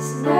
is never